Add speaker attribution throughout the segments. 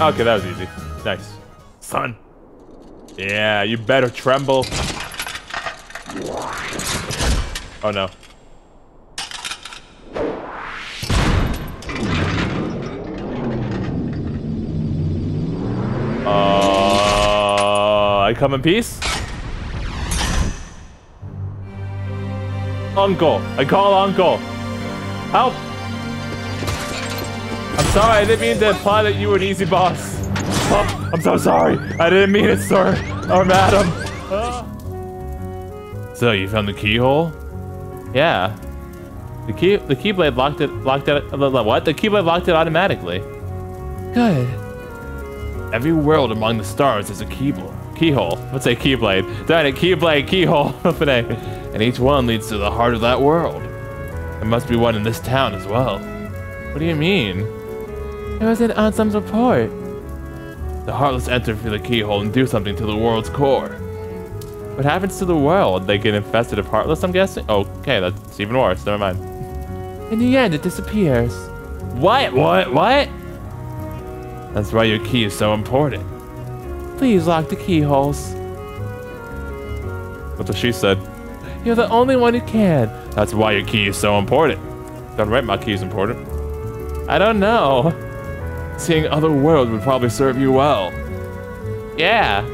Speaker 1: Okay, that was easy. Nice. Son. Yeah, you better tremble. Oh no. Uh, I come in peace? Uncle. I call uncle. Help! I'm sorry, I didn't mean to imply that you were an easy boss. Oh, I'm so sorry. I didn't mean it, sir. Or madam. Uh. So, you found the keyhole? Yeah. The key, the keyblade locked it, locked it, what? The keyblade locked it automatically. Good. Every world among the stars is a keyhole. Keyhole. Let's say keyblade. Darn it, keyblade, keyhole. and each one leads to the heart of that world. There must be one in this town as well. What do you mean? It was in Ansem's report. The Heartless enter through the keyhole and do something to the world's core. What happens to the world? They get infested of Heartless, I'm guessing? Okay, that's even worse. Never mind. In the end, it disappears. What? What? What? That's why your key is so important. Please lock the keyholes. That's what she said. You're the only one who can. That's why your key is so important. Don't write my key is important. I don't know. Seeing other worlds would probably serve you well. Yeah.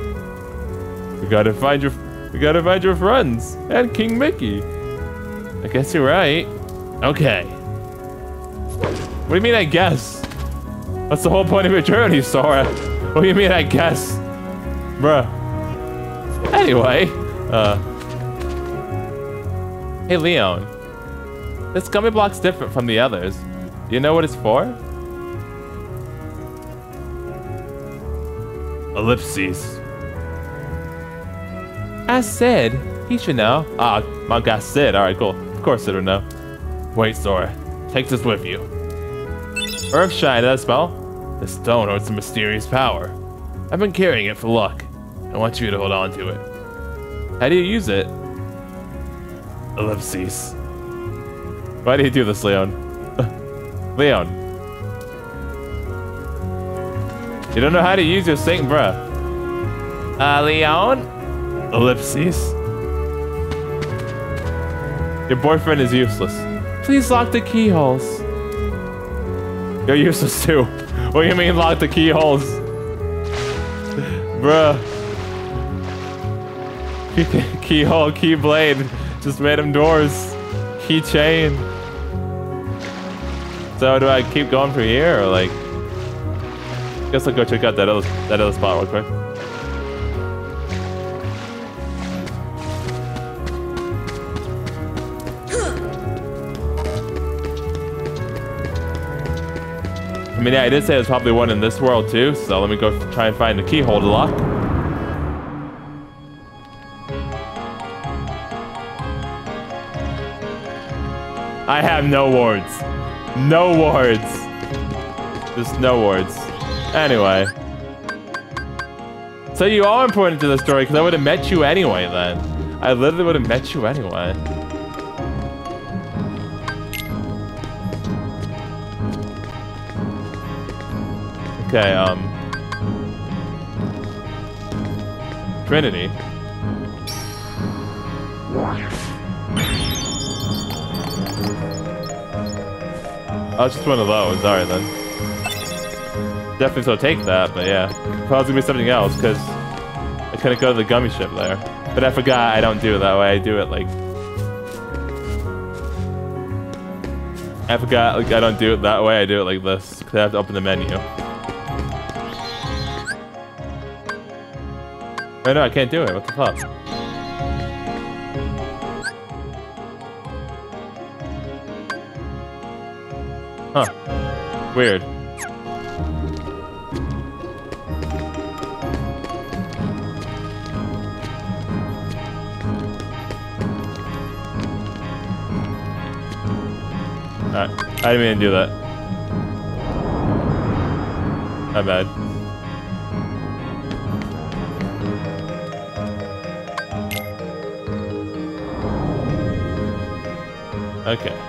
Speaker 1: We gotta find your we gotta find your friends and King Mickey. I guess you're right. Okay. What do you mean I guess? That's the whole point of your journey, Sora. What do you mean, I guess? Bruh. Anyway, uh... Hey, Leon. This gummy block's different from the others. Do you know what it's for? Ellipses. Ask Cid, He should know. Ah, my guy Cid. Alright, cool. Of course would know. Wait, Sora. Take this with you. Earthshine, that spell? The stone holds a mysterious power. I've been carrying it for luck. I want you to hold on to it. How do you use it? Ellipses. Why do you do this, Leon? Leon. You don't know how to use your Saint breath. Uh, Leon? Ellipses. Your boyfriend is useless. Please lock the keyholes. You're useless too. What do you mean lock the keyholes? Bruh. Keyhole, keyblade. Just made him doors. Keychain. So do I keep going from here or like? Guess I'll go check out that other that other spot real quick. I mean, yeah, I did say there's probably one in this world too, so let me go try and find the keyhole to lock. I have no wards. No wards. Just no words. Anyway. So you are important to the story because I would have met you anyway then. I literally would have met you anyway. Okay, um... Trinity. Oh, it's just one of those. Alright, then. Definitely so take that, but yeah. Probably gonna be something else, because I couldn't go to the gummy ship there. But I forgot I don't do it that way. I do it, like... I forgot, like, I don't do it that way. I do it like this, because I have to open the menu. Oh no, I can't do it. What the fuck? Huh. Weird. I didn't mean to do that. My bad. Okay.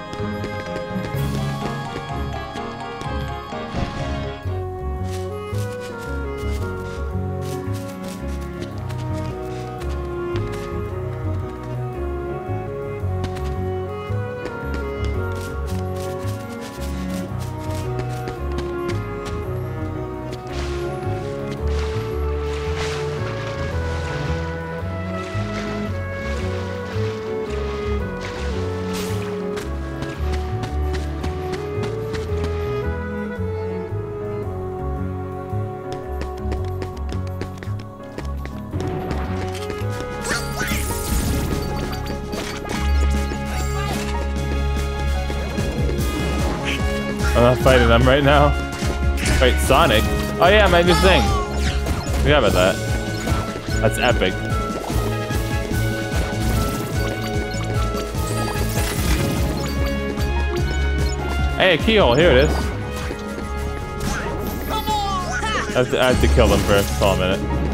Speaker 1: Fighting them right now. Wait, Sonic? Oh yeah, my new thing. Forgot about that. That's epic. Hey, keyhole, here it is. I have, to, I have to kill them first. Hold a minute.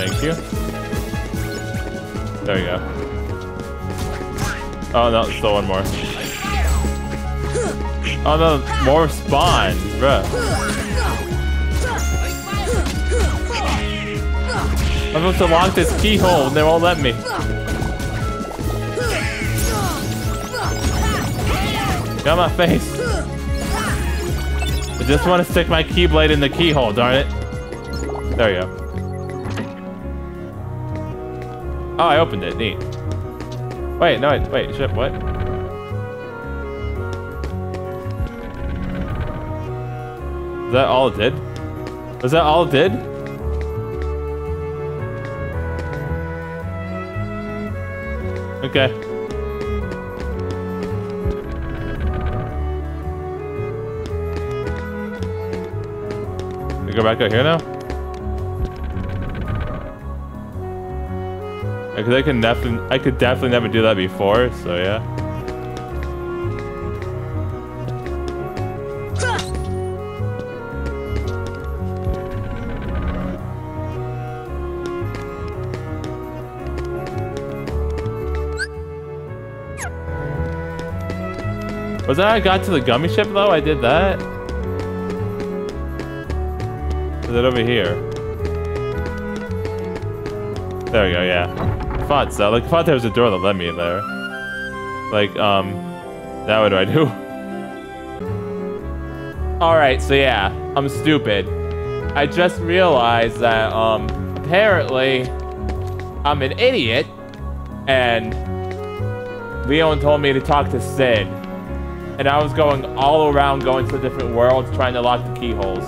Speaker 1: Thank you. There we go. Oh no, still one more. Oh no, more spawn, bruh. I'm supposed to lock this keyhole and they won't let me. Got my face. I just want to stick my keyblade in the keyhole, darn it. There you go. Oh, I opened it. Neat. Wait, no, wait, shit, what? Is that all it did? Was that all it did? Okay. We go back out here now? Because I can definitely, I could definitely never do that before, so yeah. Was that I got to the gummy ship though? I did that? Is it over here? There we go, yeah. Thought so. Like, I thought there was a door that led me there. Like, um, now what do I do? Alright, so yeah, I'm stupid. I just realized that, um, apparently, I'm an idiot, and Leon told me to talk to Cid. And I was going all around going to different worlds trying to lock the keyholes.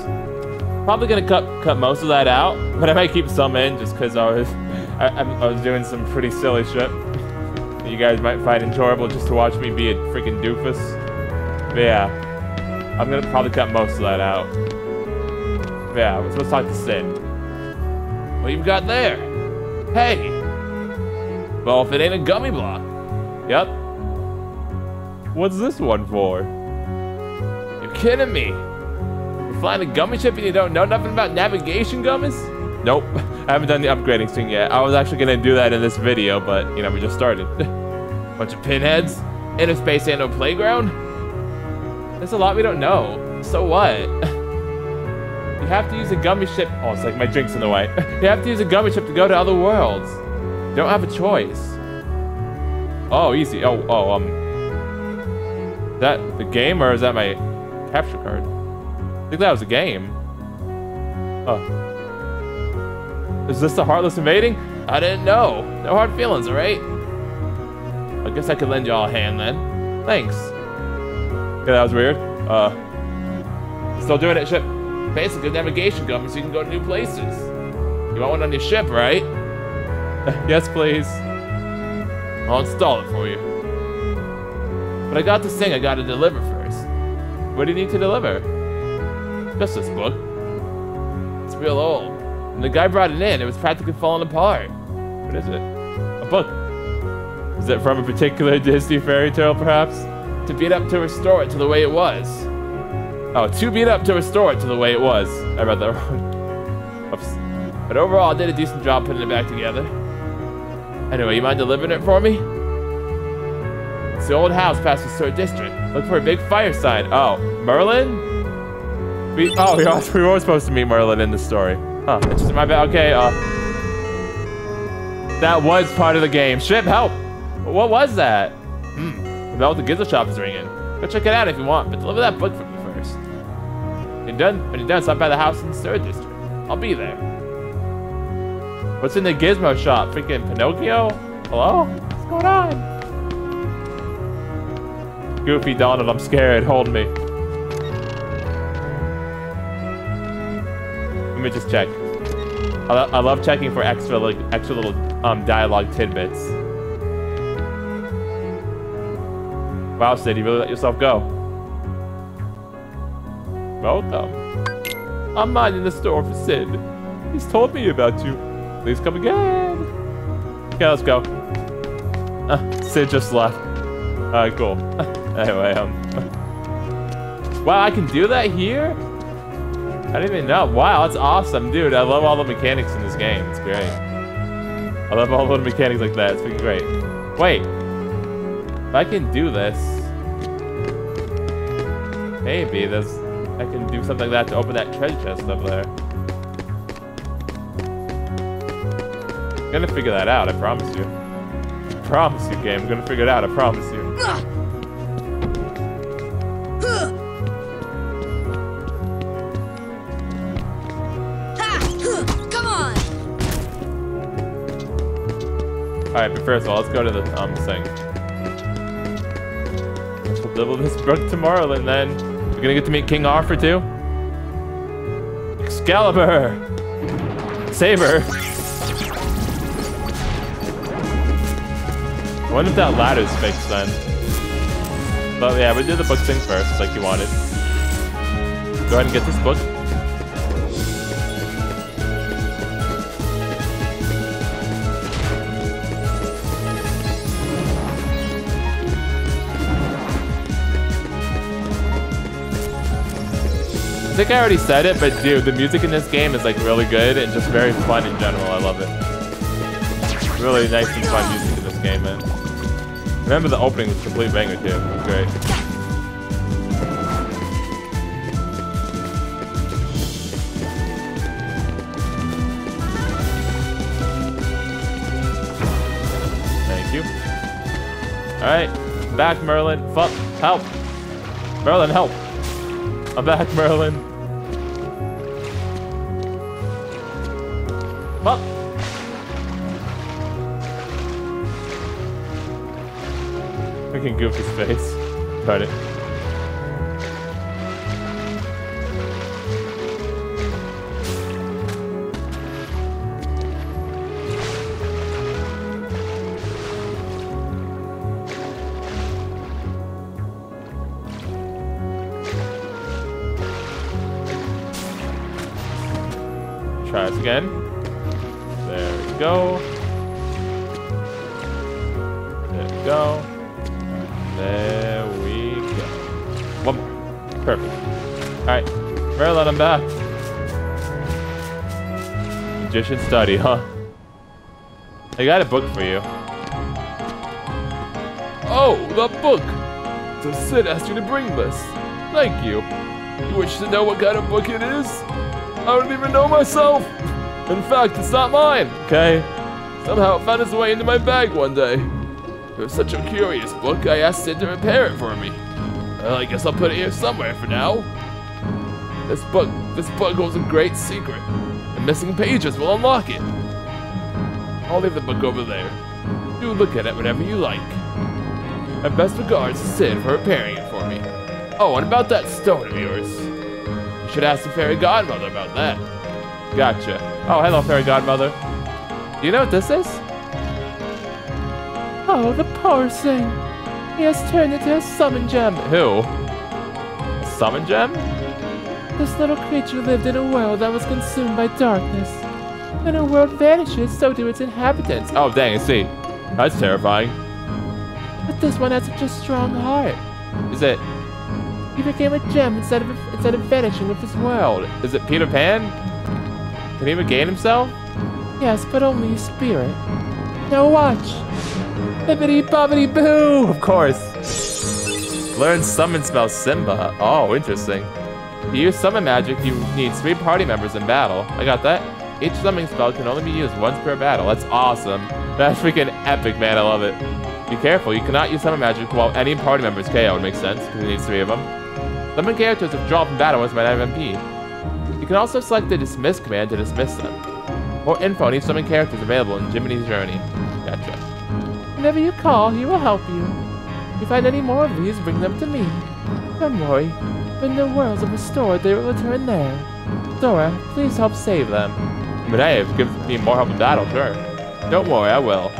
Speaker 1: Probably gonna cut cut most of that out, but I might keep some in just because I was I, I, was doing some pretty silly shit. You guys might find enjoyable just to watch me be a freaking doofus. But yeah, I'm gonna probably cut most of that out. But yeah, let's talk to Cid. What you got there? Hey. Well, if it ain't a gummy block. Yep. What's this one for? You're kidding me You're flying a gummy ship and you don't know nothing about navigation gummies? Nope, I haven't done the upgrading thing yet. I was actually gonna do that in this video, but you know, we just started. Bunch of pinheads, inner space and no playground. There's a lot we don't know. So what? you have to use a gummy ship. Oh, it's like my drink's in the way. you have to use a gummy ship to go to other worlds. You don't have a choice. Oh, easy. Oh, oh, um. Is that the game or is that my capture card? I think that was a game. Oh. Is this the Heartless invading? I didn't know. No hard feelings, alright? I guess I could lend y'all a hand then. Thanks. Okay, that was weird. Uh, still doing it, ship. Basically, navigation gum so you can go to new places. You want one on your ship, right? yes, please. I'll install it for you. But I got this thing I gotta deliver first. What do you need to deliver? Just this book. It's real old. And the guy brought it in, it was practically falling apart. What is it? A book. Is it from a particular Disney fairy tale, perhaps? To beat up to restore it to the way it was. Oh, to beat up to restore it to the way it was. I read that wrong. Oops. But overall, I did a decent job putting it back together. Anyway, you mind delivering it for me? It's the old house past the Sword District. Look for a big fire sign. Oh, Merlin? We, oh, we were supposed to meet Merlin in the story. Huh, it's just my bad. Okay, uh. That was part of the game. Ship, help! What was that? Hmm, the bell at the Gizmo shop is ringing. Go check it out if you want, but deliver that book for me first. When you're done, when you're done, stop by the house in the third district. I'll be there. What's in the gizmo shop? Freaking Pinocchio? Hello? What's going on? Goofy Donald, I'm scared. Hold me. Let me just check. I, lo I love checking for extra like extra little um dialogue tidbits. Wow, Cid, you really let yourself go. Welcome. I'm minding the store for Cid. He's told me about you. Please come again. Okay, let's go. Uh, Cid just left. Alright, cool. anyway, um... wow, I can do that here? I didn't even know. Wow, that's awesome. Dude, I love all the mechanics in this game. It's great. I love all the mechanics like that. It's freaking great. Wait. If I can do this... Maybe there's... I can do something like that to open that treasure chest up there. I'm gonna figure that out, I promise you. I promise you, game. I'm gonna figure it out, I promise you. First of all, let's go to the um thing. We'll level this brook tomorrow, and then we're gonna get to meet King Arthur too. Excalibur! Saber! I wonder if that ladder's fixed then. But yeah, we did the book thing first, like you wanted. Go ahead and get this book. Think I already said it, but dude, the music in this game is like really good and just very fun in general. I love it. Really nice and fun music in this game, man. Remember the opening was complete banger too. It was great. Thank you. Alright. Back, Merlin. Fuck. Help. Merlin, help. I'm back, Merlin. Goofy's face. Got it. Magician study, huh? I got a book for you. Oh, the book! So Cid asked you to bring this. Thank you. You wish to know what kind of book it is? I don't even know myself. In fact, it's not mine, okay? Somehow it found its way into my bag one day. It was such a curious book, I asked Cid to repair it for me. Well, I guess I'll put it here somewhere for now. This book, this book holds a great secret. Missing pages will unlock it. I'll leave the book over there. You look at it whenever you like. And best regards to Cid for repairing it for me. Oh, and about that stone of yours. You should ask the fairy godmother about that. Gotcha. Oh, hello, fairy godmother. Do you know what this is? Oh, the poor thing. He has turned into a summon gem. Who? A summon gem? This little creature lived in a world that was consumed by darkness. When a world vanishes, so do its inhabitants. Oh, dang, I see. That's terrifying. But this one has such a strong heart. Is it? He became a gem instead of instead of vanishing with his world. Is it Peter Pan? Can he regain himself? Yes, but only his spirit. Now watch. Bibbidi bobbidi boo! Of course. Learn summon spell Simba. Oh, interesting. To use summon magic, you need three party members in battle. I got that. Each summoning spell can only be used once per battle. That's awesome. That's freaking epic, man. I love it. Be careful, you cannot use summon magic while any party member is KO. It makes sense, because you need three of them. Summon characters withdraw from battle once by MP. You can also select the dismiss command to dismiss them. More info on each summon characters available in Jiminy's Journal. Gotcha. Whenever you call, he will help you. If you find any more of these, bring them to me. Don't worry. When the worlds are restored, they will return there. Sora, please help save them. But hey, if it me more help in battle, sure. Don't worry, I will.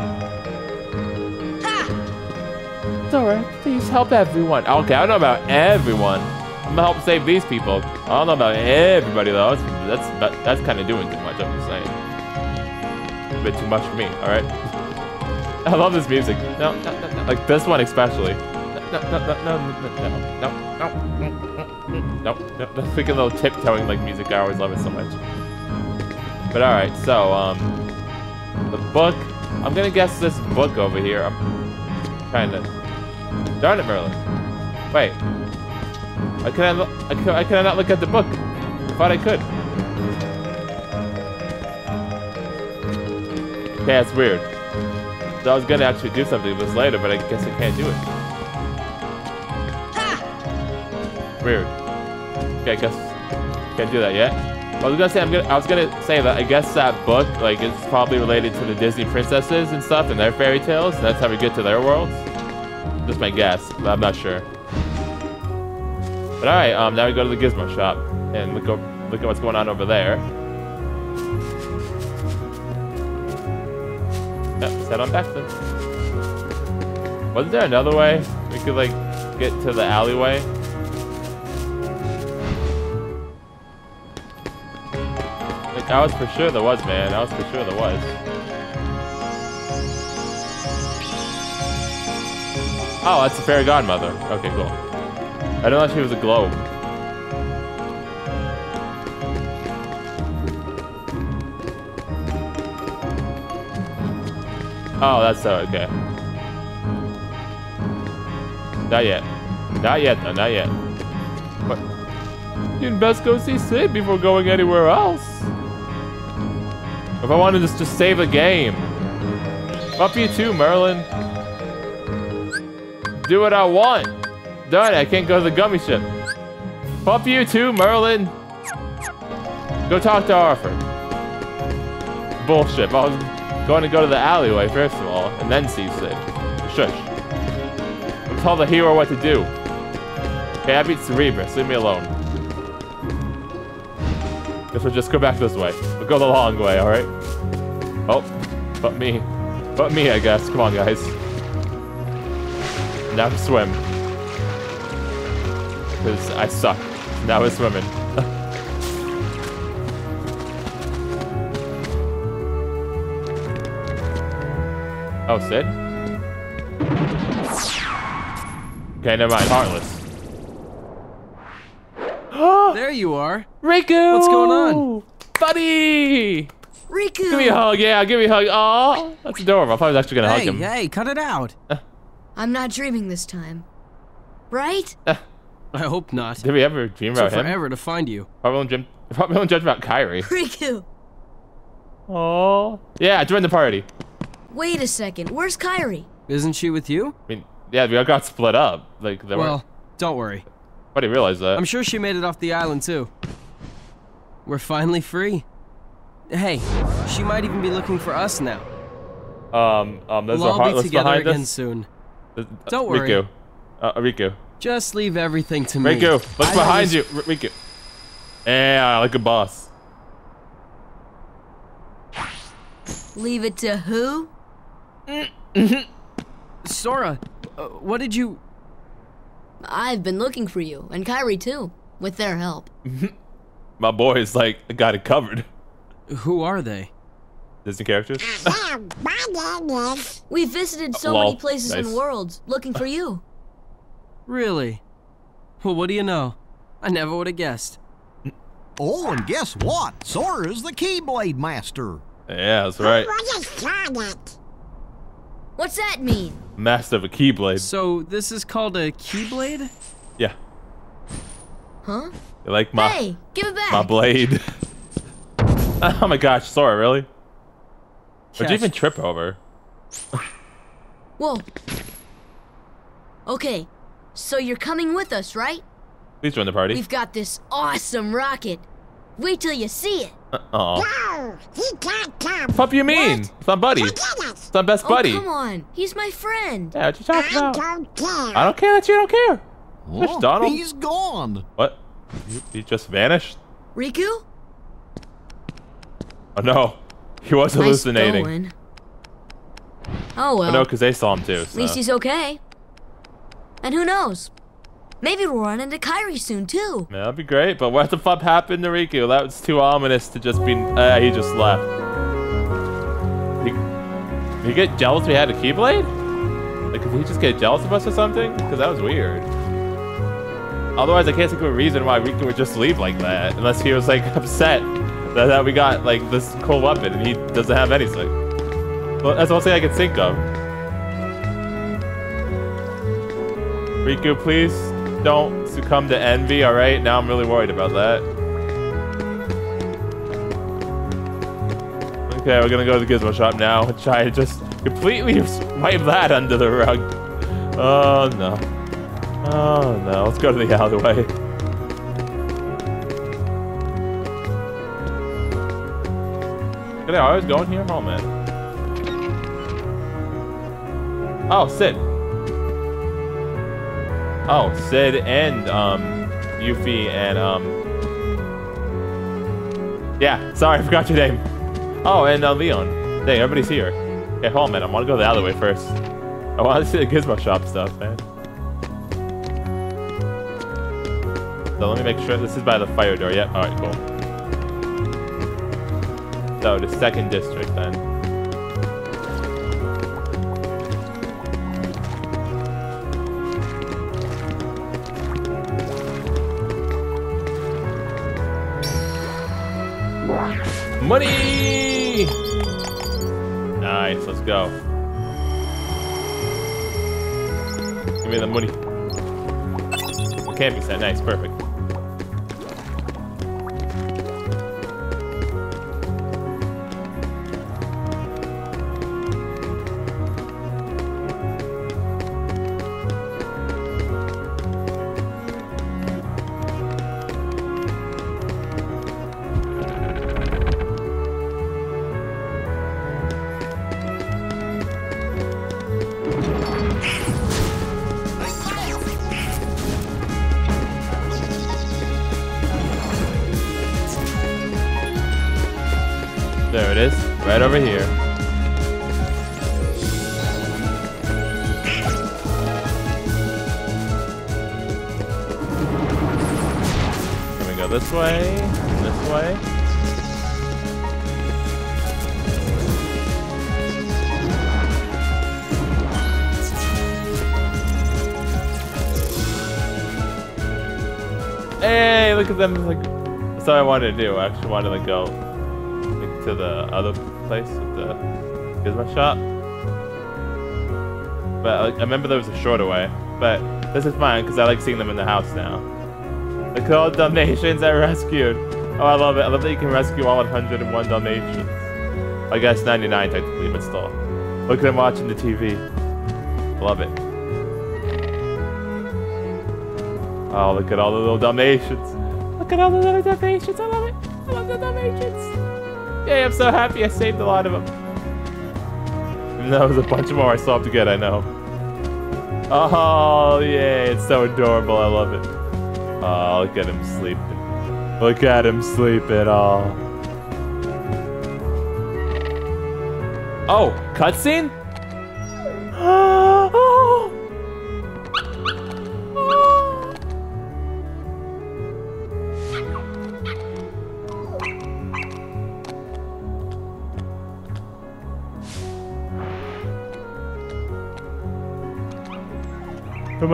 Speaker 1: Sora, please help everyone. Okay, I don't know about everyone. I'm gonna help save these people. I don't know about everybody though. That's that's, that's kind of doing too much. I'm just saying. A bit too much for me. All right. I love this music. No, no, no, no. like this one especially. No, no, no, no, no, no, no, no, no, no, the freaking little tiptoeing like music. I always love it so much. But all right, so um, the book. I'm gonna guess this book over here. I'm trying to. Darn it, Merlin. Wait. I can I, I, can, I can not look at the book? I thought I could. Okay, that's weird. So I was gonna actually do something with this later, but I guess I can't do it. Weird. Okay, I guess can't do that yet. I was gonna say I'm gonna I was gonna say that I guess that book like is probably related to the Disney princesses and stuff and their fairy tales. And that's how we get to their worlds. Just my guess, but I'm not sure. But all right, um, now we go to the Gizmo shop and look look at what's going on over there. Yep, head on back then. Wasn't there another way we could like get to the alleyway? I was for sure there was, man. I was for sure there was. Oh, that's the fairy godmother. Okay, cool. I don't know she was a globe. Oh, that's so okay. Not yet. Not yet, no, not yet. But you'd best go see Cid before going anywhere else. If I wanted to just save the game. Fuck you too, Merlin. Do what I want. It, I can't go to the gummy ship. Fuck you too, Merlin. Go talk to Arthur. Bullshit. I was going to go to the alleyway first of all, and then see Cid. Shush. I'll tell the hero what to do. Okay, I beat Cerebrus. Leave me alone. Guess we'll just go back this way. We'll go the long way, alright? Oh, but me. But me, I guess. Come on, guys. Now to swim. Because I suck. Now we're swimming. oh, Cid? Okay, never mind. Heartless.
Speaker 2: Oh, there you are.
Speaker 1: Riku!
Speaker 2: What's going on?
Speaker 1: Buddy!
Speaker 3: Riku!
Speaker 1: Give me a hug, yeah, give me a hug. Aw, that's adorable. I thought I was actually gonna hug him.
Speaker 2: hey, cut it out. Uh.
Speaker 3: I'm not dreaming this time. Right? Uh.
Speaker 2: I hope not.
Speaker 1: Did we ever dream about him?
Speaker 2: forever to find you.
Speaker 1: Probably won't dream, probably won't judge about Kairi.
Speaker 3: Riku!
Speaker 1: Oh. Yeah, join the party.
Speaker 3: Wait a second, where's Kairi?
Speaker 2: Isn't she with you?
Speaker 1: I mean, yeah, we all got split up. Like, there
Speaker 2: Well,
Speaker 1: were.
Speaker 2: don't worry.
Speaker 1: Why do you realize that?
Speaker 2: I'm sure she made it off the island too. We're finally free. Hey, she might even be looking for us now.
Speaker 1: Um, um, there's
Speaker 2: We'll
Speaker 1: a
Speaker 2: all be together again
Speaker 1: us.
Speaker 2: soon.
Speaker 1: There's-
Speaker 2: Don't worry.
Speaker 1: Riku. Uh, Riku.
Speaker 2: Just leave everything to me.
Speaker 1: Riku, look
Speaker 2: I
Speaker 1: behind
Speaker 2: always-
Speaker 1: you. R- Riku. Yeah, like a boss.
Speaker 3: Leave it to who?
Speaker 2: Sora, uh, what did you...
Speaker 3: I've been looking for you, and Kairi too, with their help.
Speaker 1: My boy is like, got it covered.
Speaker 2: Who are they?
Speaker 1: Disney characters.
Speaker 3: We've visited so
Speaker 1: Lol,
Speaker 3: many places
Speaker 1: nice.
Speaker 3: and worlds, looking for you.
Speaker 2: Really? Well, what do you know? I never would have guessed.
Speaker 4: Oh, and guess what? Sora's the Keyblade Master.
Speaker 1: yeah, that's right.
Speaker 3: What's that mean?
Speaker 1: Master of a Keyblade.
Speaker 2: So, this is called a Keyblade?
Speaker 1: Yeah.
Speaker 3: Huh?
Speaker 1: You like my
Speaker 3: hey, give it back!
Speaker 1: my blade? oh my gosh, Sora, really? What'd you even trip over?
Speaker 3: Whoa. Okay, so you're coming with us, right?
Speaker 1: Please join the party.
Speaker 3: We've got this awesome rocket. Wait till you see it.
Speaker 1: Uh oh.
Speaker 5: No, he can't come.
Speaker 1: What you mean? It's my buddy.
Speaker 5: Look
Speaker 1: It's
Speaker 5: at
Speaker 1: my best
Speaker 3: Oh,
Speaker 1: buddy.
Speaker 3: come on. He's my friend.
Speaker 1: Yeah, what you talking
Speaker 5: I
Speaker 1: about?
Speaker 5: don't care.
Speaker 1: I don't care that you don't care.
Speaker 4: Oh,
Speaker 1: Donald.
Speaker 4: he's gone.
Speaker 1: What? He you just vanished?
Speaker 3: Riku?
Speaker 1: Oh no. He was
Speaker 3: Nice
Speaker 1: hallucinating.
Speaker 3: going. Oh well.
Speaker 1: Oh no, because they saw him too.
Speaker 3: At least he's okay. And who knows? Maybe we'll run into Kairi soon too.
Speaker 1: Yeah, that'd be great, but what the fuck happened to Riku? That was too ominous to just be. Uh, he just left. He, he get jealous we had a Keyblade? Like, did he just get jealous of us or something? Because that was weird. Otherwise, I can't think of a reason why Riku would just leave like that, unless he was like upset that, that we got like this cool weapon and he doesn't have anything. Well, that's the only thing I can think of. Riku, please don't succumb to envy, alright? Now I'm really worried about that. Okay, we're gonna go to the Gizmo shop now and try to just completely wipe that under the rug. Oh no. Oh no, let's go to the alleyway. Could I always go in here? Oh man. Oh, Cid. Oh, Cid and um, Yuffie and um. Yeah, sorry, I forgot your name. Oh, and uh, Leon. Dang, everybody's here. Okay, hold on, man. I want to go the other way first. I want to see the Gizmo shop stuff, man. So let me make sure this is by the fire door. Yep. All right, cool. So the second district then. Money! Nice, let's go. Give me the money. Camping set, nice, perfect. I wanted to do. I actually wanted to go to the other place with the Gizmo shop. But I remember there was a shorter way. But this is fine because I like seeing them in the house now. At the Dalmatians I rescued. Oh, I love it. I love that you can rescue all 101 Dalmatians. I guess 99 technically, but still. Look at them watching the TV. Love it. Oh, look at all the little Dalmatians. At all the. I love it. I love the Dalmatians. Yay, I'm so happy I saved a lot of them. Though there's a bunch more I still have to get, I know. Oh, yay, it's so adorable. I love it. Oh, look at him sleeping. Look at him sleeping. Oh. Oh, cutscene?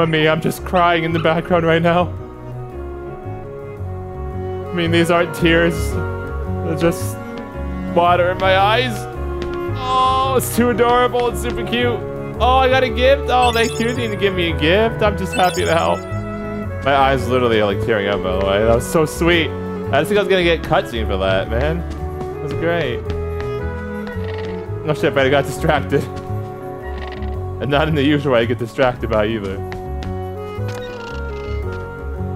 Speaker 1: Me, I'm just crying in the background right now. I mean, these aren't tears. They're just water in my eyes. Oh, it's too adorable. It's super cute. Oh, I got a gift. Oh, they cute need to give me a gift. I'm just happy to help. My eyes literally are like tearing up, by the way. That was so sweet. I didn't think I was gonna get cutscene for that, man. That was great. Oh shit, but I got distracted. And not in the usual way I get distracted by either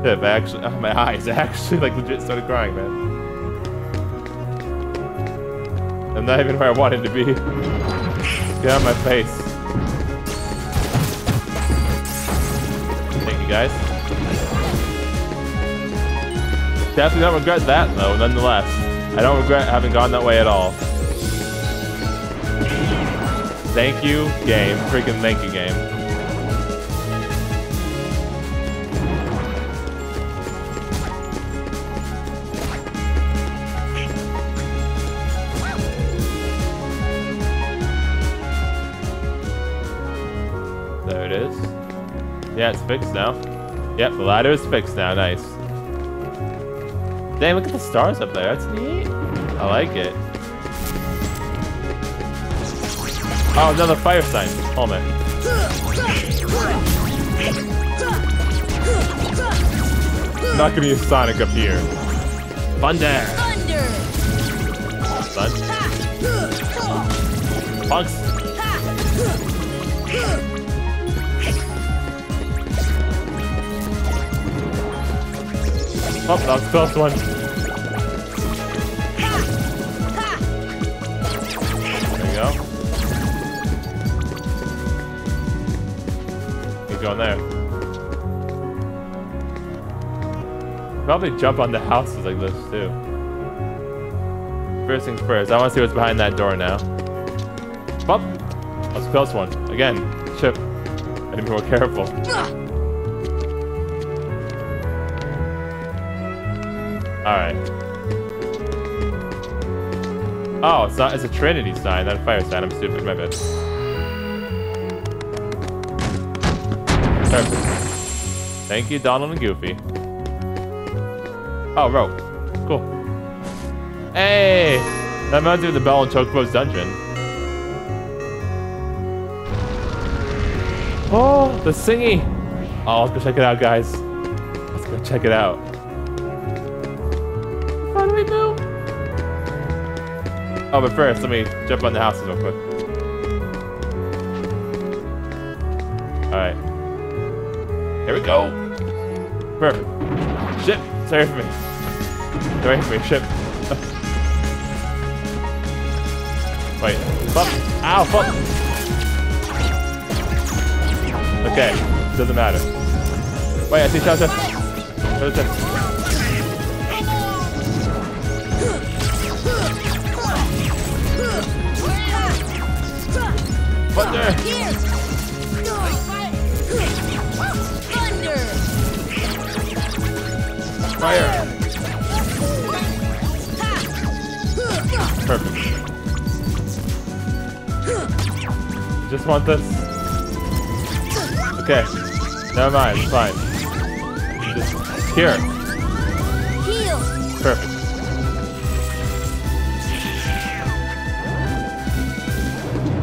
Speaker 1: have actually, oh, my eyes actually like legit started crying, man. I'm not even where I wanted to be. Get out of my face. Thank you guys. Definitely don't regret that though, nonetheless. I don't regret having gone that way at all. Thank you, game. Freaking thank you, game. Yeah, it's fixed now. Yep, the ladder is fixed now. Nice. Dang, look at the stars up there. That's neat. I like it. Oh, another fire sign. Oh, man. Not gonna use Sonic up here. Thunder!
Speaker 3: Thunder!
Speaker 1: Son. Punks! Oh, that was the close one. There you go. Keep going there. Probably jump on the houses like this too. First things first, I want to see what's behind that door now. Bump! That was a close one. Again, Chip. I need to be more careful. Alright. Oh, it's not it's a Trinity sign, not a fire sign. I'm stupid, my bad. Perfect. Thank you, Donald and Goofy. Oh, rope. Cool. Hey! That reminds me of the Bell and Chocobo's dungeon. Oh, the singy! Oh, let's go check it out, guys. Let's go check it out. Oh, but first, let me jump on the houses real quick. Alright. Here we go! Perfect. Ship! Away from me. Away from me, ship. Wait. Fuck! Ow, fuck! Okay, doesn't matter. Wait, I see Shasta. Shasta. Just want this. Okay. Never mind, it's fine. Just here.
Speaker 3: Heal!
Speaker 1: Perfect.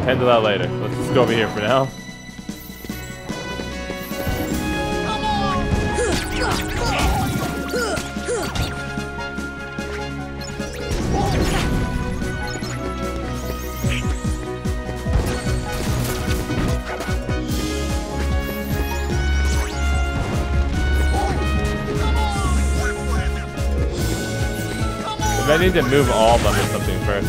Speaker 1: Handle that later. Let's just go over here for now. I need to move all of them or something first.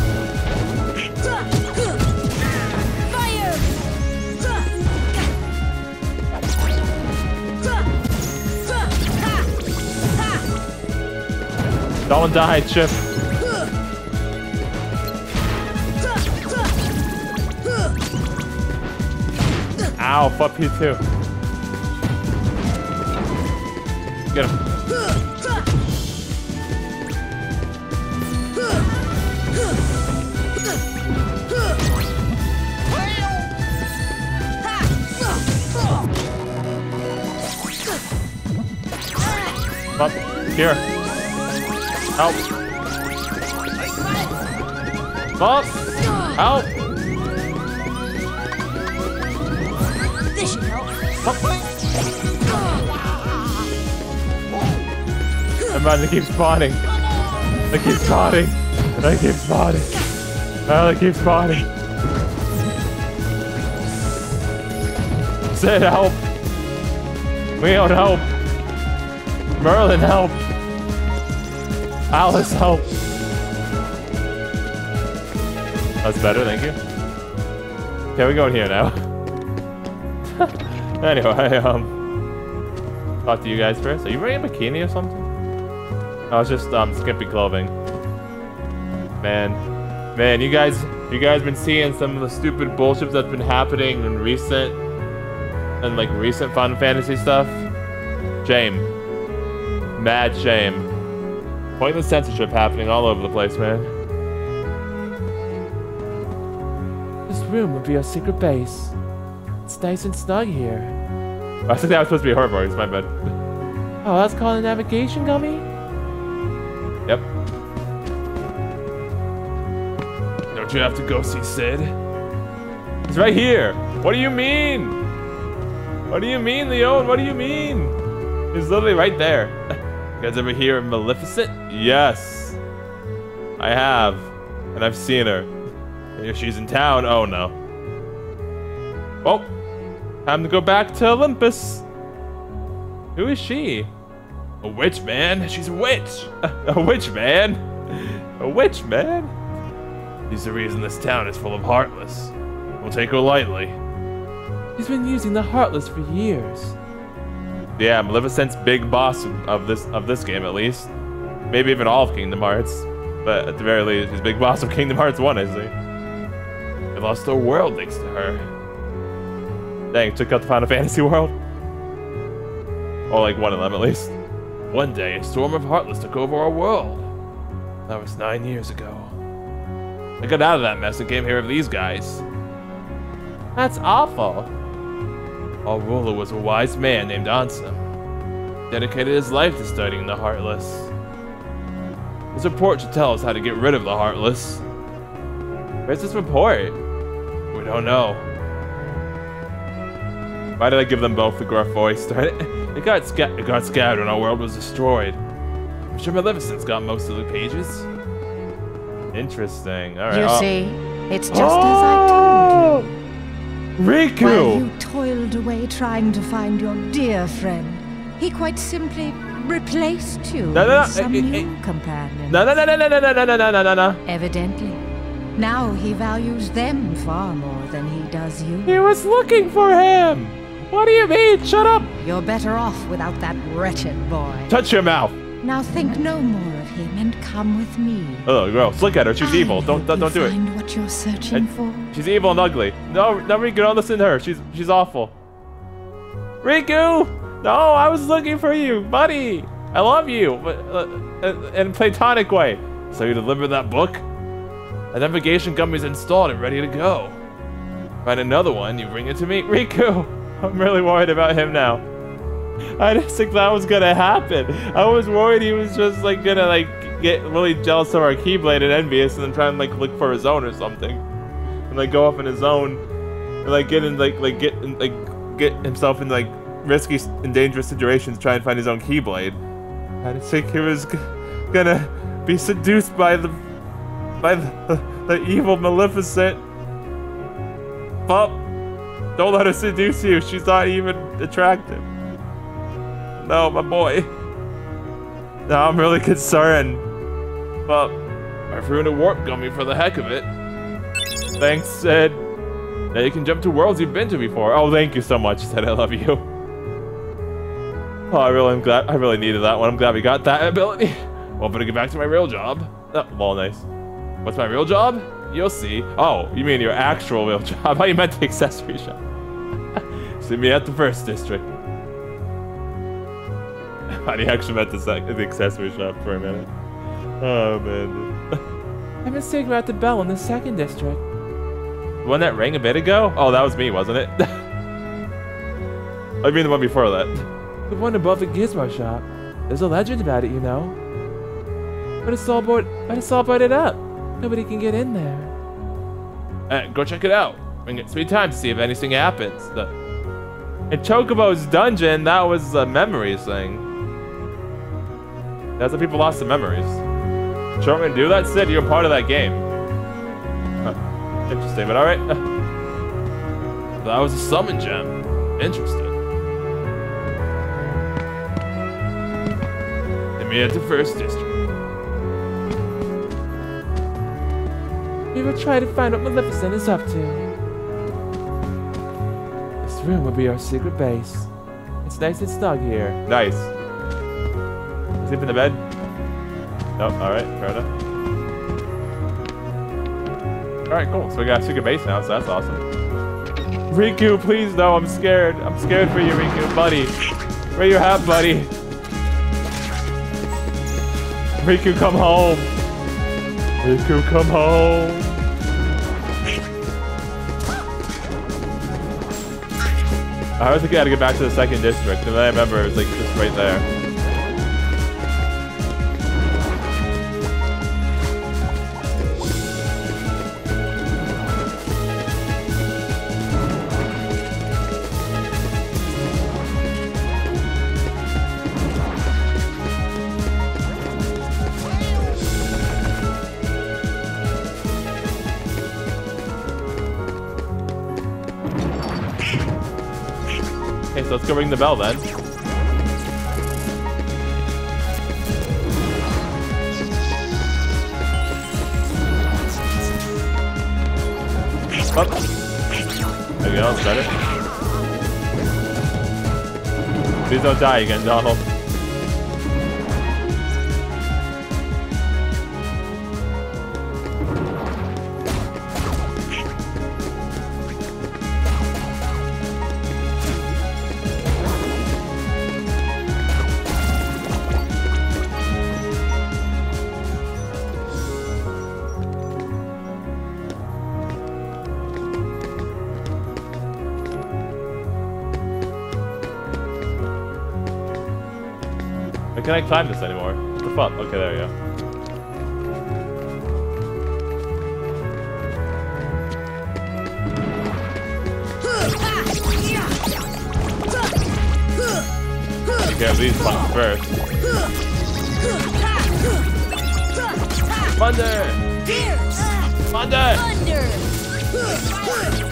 Speaker 1: Don't die, Chip. Ow, fuck you too. Here. Help. Up. Help.
Speaker 3: This should help.
Speaker 1: I'm about to keep spawning. They keep spawning. They keep spawning. Oh, they keep spawning. Cid, help. Leon, help. Merlin, help. Alice, help. That's better, thank you. Okay, we go in here now. anyway, um, talk to you guys first. Are you wearing a bikini or something? Oh, it's just um skimpy clothing. Man, man, you guys, you guys been seeing some of the stupid bullshit that's been happening in recent, and like recent Final Fantasy stuff. Shame, mad shame. Pointless censorship happening all over the place, man. This room will be our secret base. It's nice and snug here. I think that was supposed to be her voice, my bad. Oh, that's called a navigation gummy? Yep. Don't you have to go see Cid? He's right here. What do you mean? What do you mean, Leon? What do you mean? He's literally right there. You guys ever hear Maleficent? Yes. I have. And I've seen her. Here she's in town. Oh no. Oh. Time to go back to Olympus. Who is she? A witch, man. She's a witch. A witch, man. A witch, man. She's the reason this town is full of Heartless. We'll take her lightly. He's been using the Heartless for years. Yeah, Maleficent's big boss of this of this game at least. Maybe even all of Kingdom Hearts. But at the very least, he's big boss of Kingdom Hearts 1, is he? We lost the world thanks to her. Dang, took out the Final Fantasy world? Or like one of them at least. One day, a storm of Heartless took over our world. That was nine years ago. I got out of that mess and came here with these guys. That's awful. Our ruler was a wise man named Ansem. Dedicated his life to studying the Heartless. His report should tell us how to get rid of the Heartless. Where's this report? We don't know. Why did I give them both the gruff voice? It got, sca it got scattered when our world was destroyed. I'm sure Maleficent's got most of the pages. Interesting. All right.
Speaker 6: You
Speaker 1: I'll-
Speaker 6: see, it's just as I told you. Oh!
Speaker 1: Riku!
Speaker 6: While you toiled away trying to find your dear friend, he quite simply replaced you
Speaker 1: No, no, no,
Speaker 6: with some
Speaker 1: eh, eh,
Speaker 6: new companion.
Speaker 1: No, no, no, no, no, no, no, no, no, no, no, no.
Speaker 6: Evidently. Now he values them far more than he does you.
Speaker 1: He was looking for him. What do you mean? Shut up.
Speaker 6: You're better off without that wretched boy.
Speaker 1: Touch your mouth.
Speaker 6: Now think no more him and come with me.
Speaker 1: Oh, gross. Look at her. She's
Speaker 6: I
Speaker 1: evil. Don't, don't, don't do it.
Speaker 6: Find what you're searching
Speaker 1: And-
Speaker 6: for.
Speaker 1: She's evil and ugly. No, no, Riku, don't listen to her. She's, she's awful. Riku! No, I was looking for you, buddy. I love you, but uh, in a platonic way. So you deliver that book? A navigation gummy's installed and ready to go. Find another one, you bring it to me. Riku! I'm really worried about him now. I didn't think that was gonna happen. I was worried he was just like gonna like get really jealous of our Keyblade and envious and then try and like look for his own or something. And like go off on his own and like get in like like get in, like get himself in like risky and dangerous situations try and find his own Keyblade. I didn't think he was gonna be seduced by the by the, the evil Maleficent. Pup, don't let her seduce you. She's not even attractive. No, my boy. Now I'm really concerned. But I've ruined a warp gummy for the heck of it. Thanks, Cid. Now you can jump to worlds you've been to before. Oh, thank you so much, Cid. I love you. Oh, I really am glad. I really needed that one. I'm glad we got that ability. Well, better get back to my real job. Oh, well, nice. What's my real job? You'll see. Oh, you mean your actual real job? I thought you meant the accessory shop. See me at the first district. I actually meant the, the accessory shop for a minute. Oh, man. I'm mistaken about the bell in the second district. The one that rang a bit ago? Oh, that was me, wasn't it? I mean the one before that. The one above the gizmo shop. There's a legend about it, you know. But it's all board but it's all boarded up. Nobody can get in there. Uh, go check it out. And get three times to see if anything happens. The in Chocobo's dungeon, that was a memories thing. That's how people lost the memories. Sure want me to do that, Cid? You're part of that game. Huh. Interesting, but alright. that was a summon gem. Interesting. Hit me at the first district. We will try to find what Maleficent is up to. This room will be our secret base. It's nice and snug here. Nice. Sleep in the bed? Nope, alright, fair enough. Alright, cool. So we got a secret base now, so that's awesome. Riku, please no, I'm scared. I'm scared for you, Riku. Buddy. Where you at, buddy? Riku, come home. Riku, come home. I was thinking I had to get back to the second district, and then I remember it was like just right there. The bell then. Up. There you go, that's better. Please don't die again, Donald. Can't I climb this anymore? What the fuck? Okay, there we go. At least punch first. Thunder! Thunder!
Speaker 3: Thunder!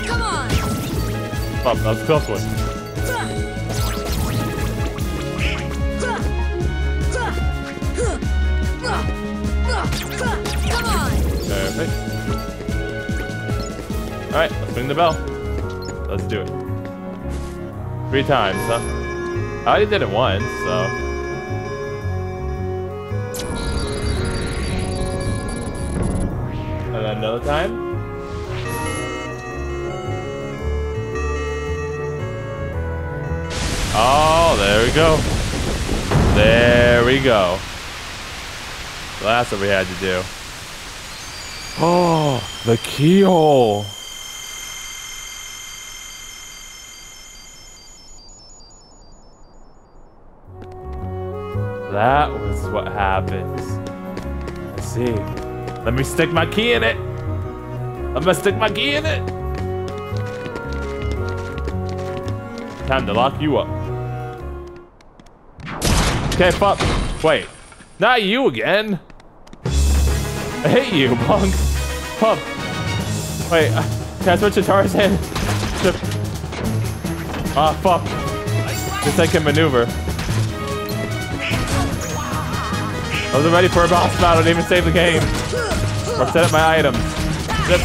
Speaker 3: Come on!
Speaker 1: Fuck, that was a close one. Ring the bell. Let's do it. Three times, huh? I already did it once, so. Another time. Oh, there we go. There we go. So that's what we had to do. Oh, the keyhole. That was what happens. I see. Let me stick my key in it. I'm gonna stick my key in it. Time to lock you up. Okay, fuck. Wait. Not you again. I hate you, punk. Pump. Wait, uh, can I switch to Tarzan? Ah, fuck. Guess I can maneuver. I wasn't ready for a boss battle, didn't even save the game. Or set up my items. Zip.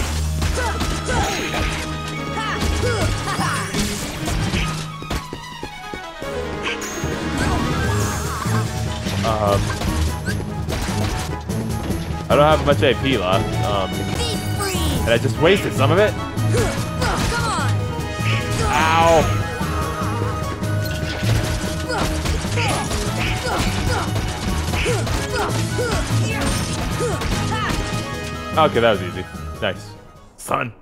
Speaker 1: Um, I don't have much AP left. Um, and I just wasted some of it. Ow! Okay, that was easy. Nice. Son.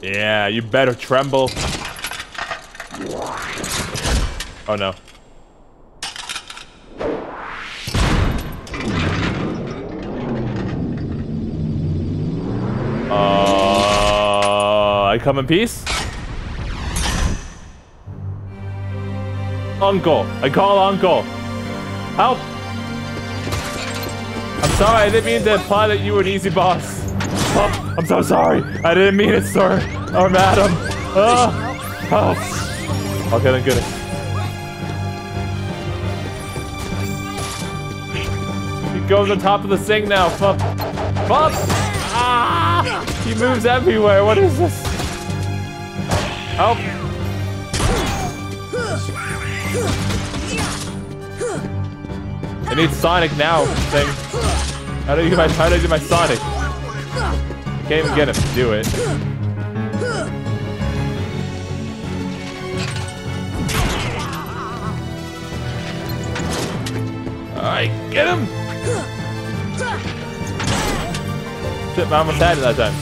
Speaker 1: Yeah, you better tremble. Oh no. Uh, I come in peace? Uncle. I call uncle. Help! I'm sorry, I didn't mean to imply that you were an easy boss. Oh, I'm so sorry. I didn't mean it, sir. Or madam. Oh, oh. Okay, then good. He goes on top of the sink now. Fuck. Fuck. Ah! he moves everywhere. What is this? Help! I need Sonic now. Thing. How do I do my how do I do my Sonic? Can't even get him to do it. Alright, get him! Shit, I almost had it that time.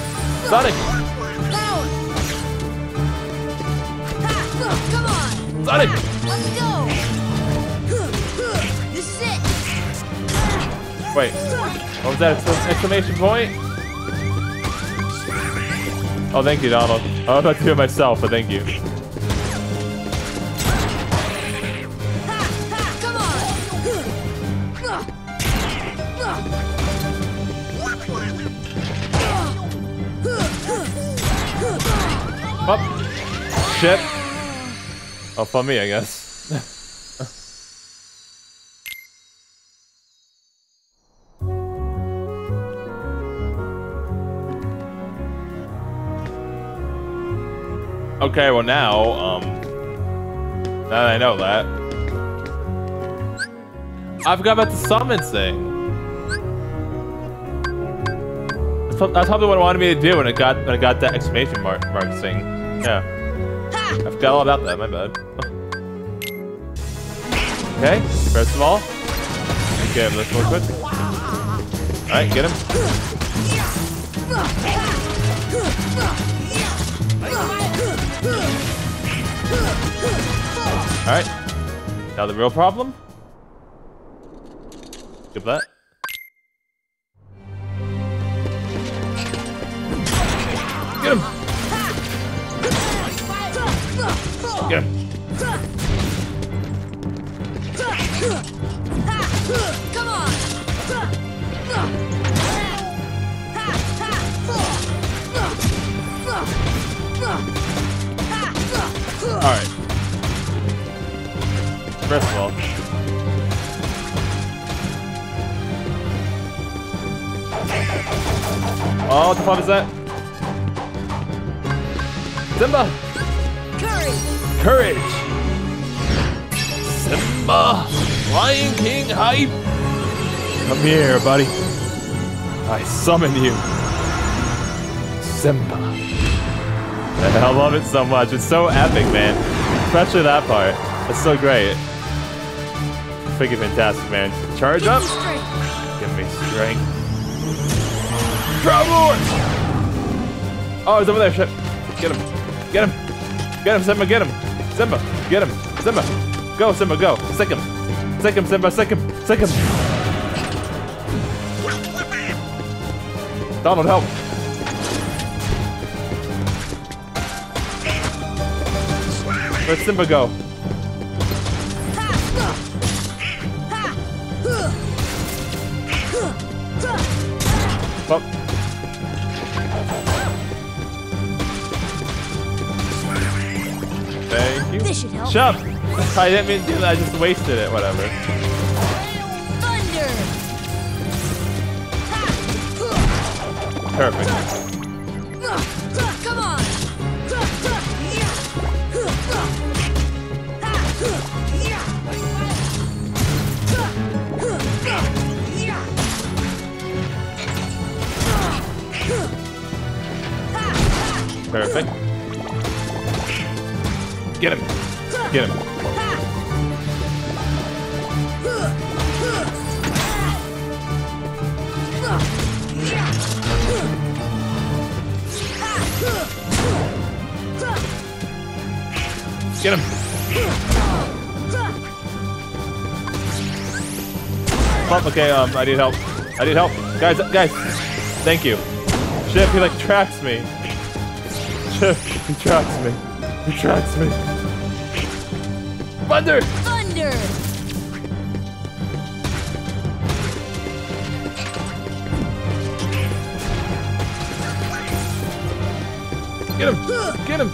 Speaker 1: Sonic! Sonic!
Speaker 3: let's go. This is it.
Speaker 1: Wait, what was that excla- exclamation point? Oh, thank you, Donald. I was about to do it myself, but thank you. Up. Shit. Oh, for me, I guess. Okay, well now, um, now that I know that, I forgot about the summon thing. That's probably what it wanted me to do when it got when it got that exclamation mark mark thing. Yeah. I forgot all about that, my bad. okay, first of all, get him this real quick. Alright, get him. Alright. Now the real problem? Skip that. Get him! What the fuck is that? Simba!
Speaker 3: Courage.
Speaker 1: Courage! Simba! Lion King hype! Come here, buddy. I summon you. Simba. I love it so much. It's so epic, man. Especially that part. It's so great. Freaking fantastic, man. Charge up. Give me strength. Travelers! Oh, he's over there. Shit. Get him. Get him. Get him, Simba. Get him. Simba. Get him. Simba. Go, Simba. Go. Sick him. Sick him, Simba. Sick him. Sick him. Donald, help. Where'd Simba go? Up! I didn't mean to do that, I just wasted it, whatever. Perfect. Perfect. Get him. Get him. Oh, okay, um, I need help. I need help. Guys, guys, thank you. Shit, he like tracks me. Shit, he tracks me. He tracks me. Thunder!
Speaker 3: Thunder.
Speaker 1: Get him! Get him!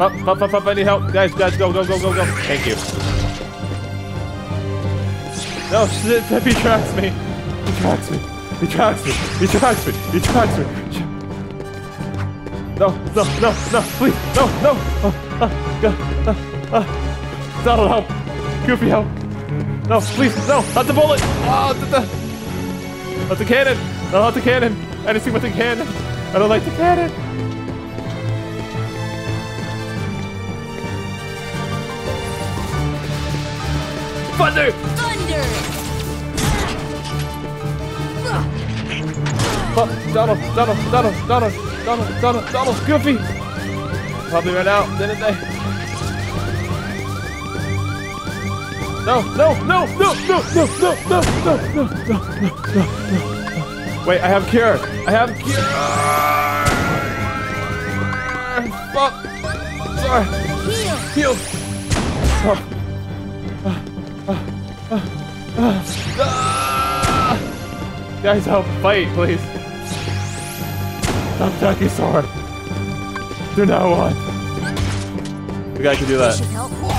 Speaker 1: Up, up, up, up, I need help. Guys, guys, go, go, go, go, go. Thank you. No, shit, he tracks me. He tracks me. He tracks me. He tracks me. He tracks me. No, no, no, no, please, no, no. Oh, ah, God, ah, ah. Donald, help. Goofy, help. No, please, no, not the bullet. Oh, the, the, not the cannon. No, not the cannon. Anything with the cannon. I don't like the cannon. Thunder!
Speaker 3: Thunder!
Speaker 1: Oh, Donald, Donald, Donald, Donald, Donald, Donald, Donald, Goofy! Probably ran out, didn't they? No, no, no, no, no, no, no, no, no, no, no, no, no. Wait, I have cure. I have cure. Fuck. Sorry.
Speaker 3: Heal!
Speaker 1: Heal. Oh. Ah. Guys, help! Fight, please! Stop attacking sword! Do not want! The guy can do that.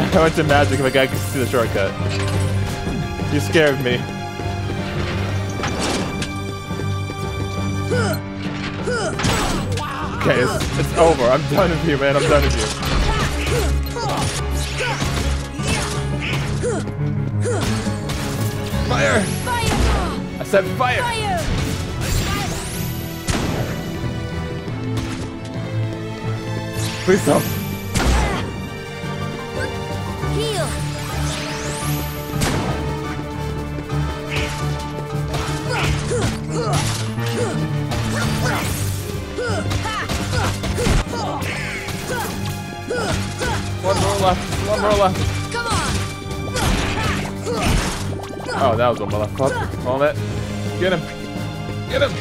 Speaker 1: I went to magic if a guy could see the shortcut. You scared me. Okay, it's, it's over. I'm done with you, man. I'm done with you. Fire!
Speaker 3: Fire!
Speaker 1: I said fire!
Speaker 3: Fire!
Speaker 1: Please don't. Left. One more left.
Speaker 3: Come on!
Speaker 1: Oh, that was one more left. On it. Get him. Get him.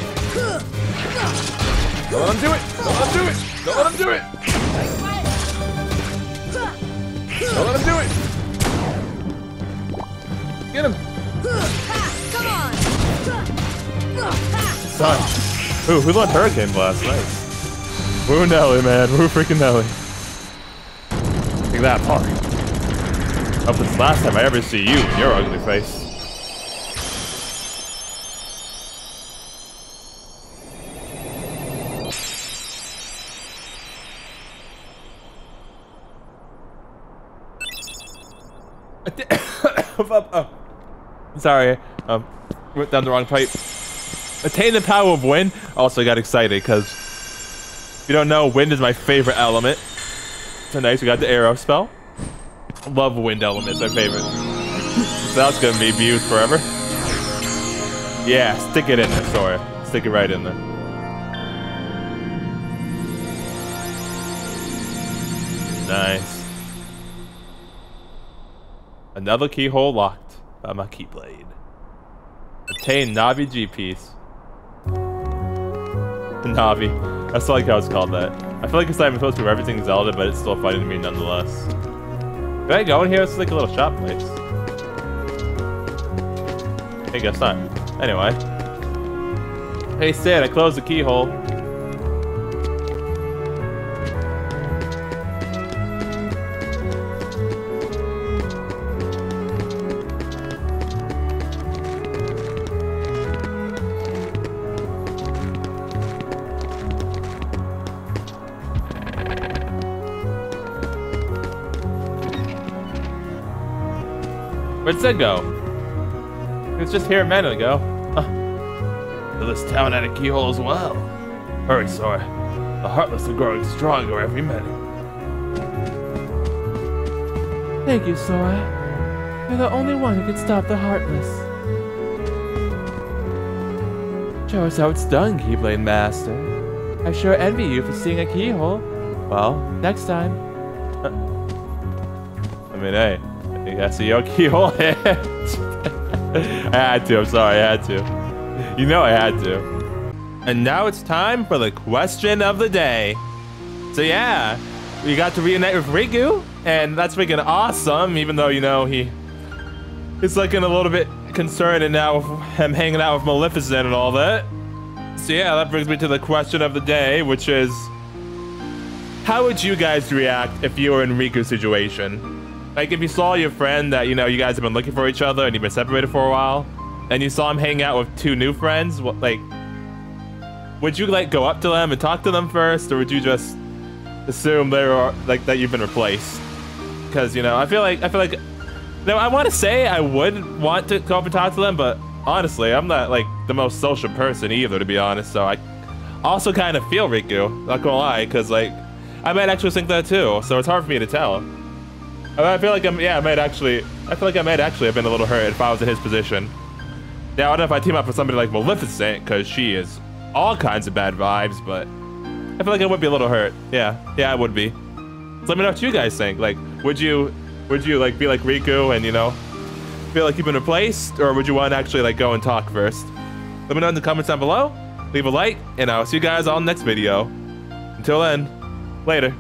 Speaker 1: Don't let him do it. Don't let him do it. Don't let him do it. Don't let him do it. Get him.
Speaker 3: Come on!
Speaker 1: Son. Ooh, who learned Hurricane Blast? Nice. Woo Nelly, man. Woo freaking Nelly. Take that, punk. Hope it's the last time I ever see you in your ugly face. oh. Sorry, um, went down the wrong pipe. Attain the power of wind. Also got excited because you don't know, wind is my favorite element. So nice, we got the Aero spell. Love wind elements, my favorite. that's gonna be abused forever. Yeah, stick it in there, Sora. Stick it right in there. Nice. Another keyhole locked by my keyblade. Obtain Navi G piece. Navi. That's like how it's called that. I feel like it's not even supposed to be everything Zelda, but it's still fighting me nonetheless. Can I go in here? It's like a little shop place. I guess not. Anyway. Hey Cid, I closed the keyhole. Where'd go? He was just here a minute ago. Huh. So this town had a keyhole as well. Hurry, Sora. The Heartless are growing stronger every minute. Thank you, Sora. You're the only one who can stop the Heartless. Show us how it's done, Keyblade Master. I sure envy you for seeing a keyhole. Well, next time. I mean, hey, you gotta see your keyhole. I had to, I'm sorry, I had to. You know I had to. And now it's time for the question of the day. So yeah, we got to reunite with Riku, and that's freaking awesome, even though, you know, he is looking a little bit concerned and now with him hanging out with Maleficent and all that. So yeah, that brings me to the question of the day, which is, how would you guys react if you were in Riku's situation? Like if you saw your friend that, you know, you guys have been looking for each other and you've been separated for a while, and you saw him hang out with two new friends, what like would you like go up to them and talk to them first, or would you just assume they're like that you've been replaced? Because you know, I feel like I feel like no, I want to say I would want to go up and talk to them, but honestly, I'm not like the most social person either, to be honest. So I also kind of feel Riku, not gonna lie, because like I might actually think that too. So it's hard for me to tell. I feel like I'm yeah, I might actually I feel like I might actually have been a little hurt if I was in his position. Now I don't know if I team up with somebody like Maleficent, because she is all kinds of bad vibes, but I feel like I would be a little hurt. Yeah, yeah, I would be. So let me know what you guys think. Like, would you, would you like be like Riku and you know, feel like you've been replaced, or would you want to actually like go and talk first? Let me know in the comments down below. Leave a like, and I'll see you guys all next video. Until then, later.